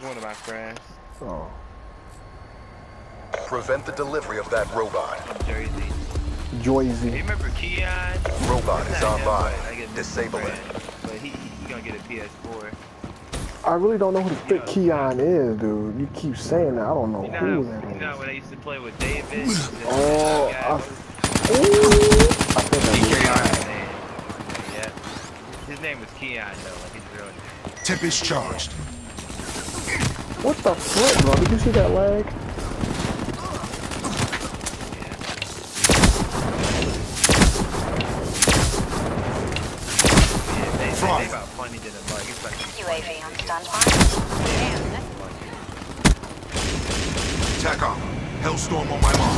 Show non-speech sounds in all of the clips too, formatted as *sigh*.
that one of my friends. Oh. Prevent the delivery of that robot. From Jersey. Hey, Joyzy. you remember Keon? Robot It's is not him, online. but I get Disable it. But he, he gonna get a PS4. I really don't know who the frick Keon is, dude. You keep saying that. I don't know You know, who how, that you know is. when I used to play with David? Oh, That I, ooh, I think I do. DKI. Yeah. His name was Keon though, like his real name. Tempest charged. What the frick, bro? Did you see that lag? Yeah, they, they, Front. they about funny to the mug. It's like UAV on standby. TACOM. Hellstorm on my mark.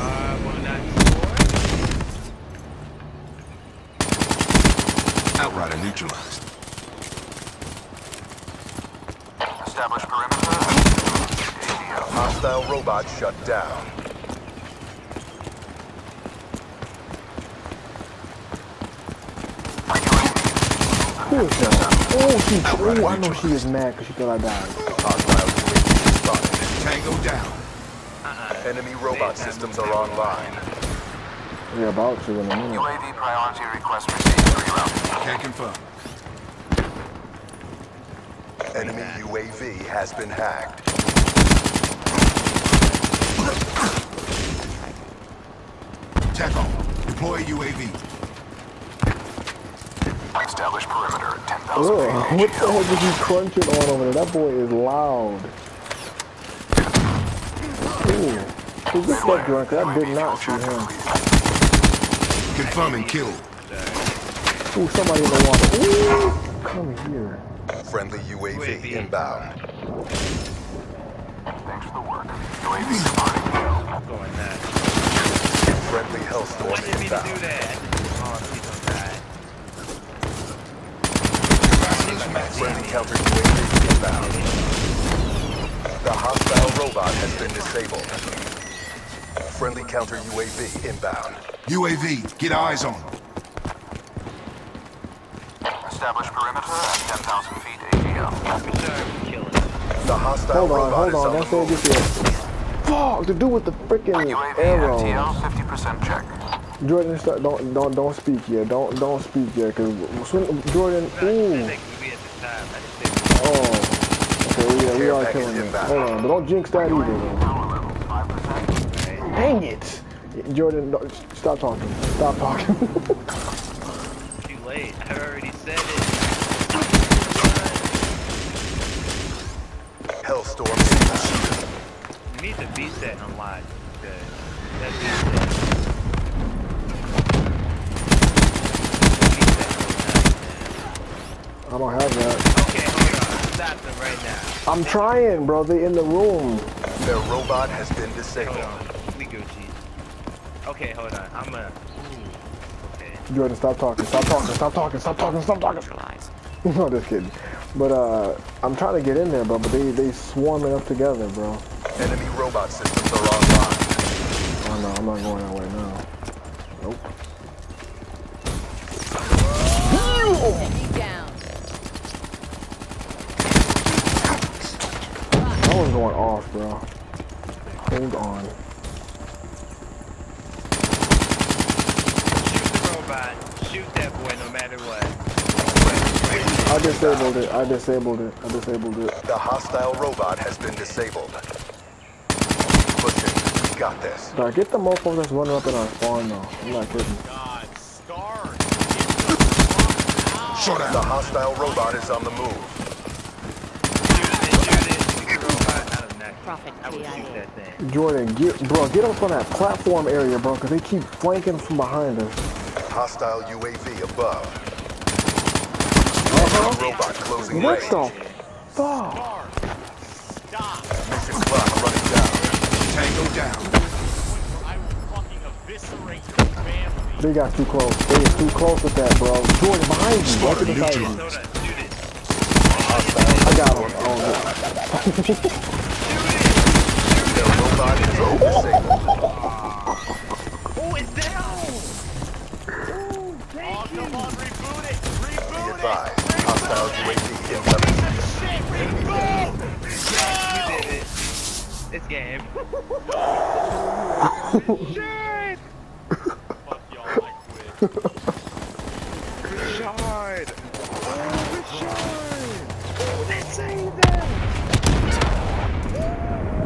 uh, 194. Outrider neutralized. Establish perimeter. Hostile robot shut down. Who is that? Oh, she. Oh, I know she is mad because she thought I died. Hostile UAV spotted. Tango down. Enemy robot uh-huh. systems are online. We're about to in a minute. UAV priority request received. Reroute. Can't confirm. Enemy UAV has been hacked. TACOM. Deploy UAV. Establish perimeter. 10,000 Ugh, what the heck is he crunching on over there? That boy is loud. Ooh. Who gets that drunk? 'Cause I did not see him. Confirming kill. Ooh, somebody in the water. Ooh, come here. Friendly UAV UAV. inbound. Thanks for the work. UAV I'm going that. Friendly I Hellstorm didn't mean to do inbound. that. Oh, don't die. Friendly counter UAV inbound. The hostile robot has been disabled. Friendly counter UAV inbound. UAV. Get eyes on. Establish perimeter at 10,000 feet ATL. For sure, I'm killing. The hostile Hold on, hold on. on Don't the say it move. gets here. Fuck, to do with the freaking arrow. 50% check. Jordan, start, don't don't don't speak yet. Don't don't speak yet, cause Jordan. Ooh. didn't think we'd be at the time. I just think Oh. Okay, yeah, we are killing inbound. Hold on, but don't jinx that either. Though. Power level 5%. Dang it, Jordan. Stop talking. Stop talking. *laughs* too late. I already said it. Hellstorm. You need the B set unlocked. Because that B set. I don't have that. Okay, hold on. Stop them right now. I'm trying, bro. They in the room. Their robot has been Hold disabled. on. We Gucci. Okay, hold on. I'm a. Okay. Jordan, stop talking. Stop talking. Stop talking. Stop talking. Stop talking. *laughs* no, just kidding. But uh, I'm trying to get in there, bro. But they they swarming up together, bro. Enemy robot systems are online. Oh no, I'm not going that way now. Nope. Down. That one's going off, bro. Hold on. Shoot the robot. Shoot that boy no matter what. I disabled it. I disabled it. I disabled it. The hostile robot has been disabled. Pushing. We got this. Did I get the mofo that's running up in our spawn though? I'm not kidding. Shut The hostile robot is on the move. Shoot it, shoot it. Shoot the robot. Out of neck. Profit I would shoot that thing. Jordan, get bro, get up on that platform area, bro, because they keep flanking from behind us. Hostile UAV above. Robot closing What the fuck? Mission clock running down. Tango down. They got too close. They is too close with that, bro. Jordan, behind you. Right Slaughter beside you. neutral. Hold on. Shoot it. Hostile I got him. Oh, Their robot is disabled. Oh, it's down. Be advised. Hostile hostiles. UAV incoming. You did it. It's game. Shit! Fuck y'all, I quit. Richard! Oh, Richard! Oh, let's save them!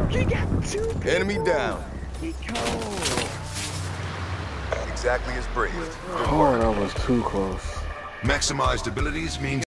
He got two people. Enemy down. He cold. Exactly as briefed. Oh, that was too close. Maximized abilities means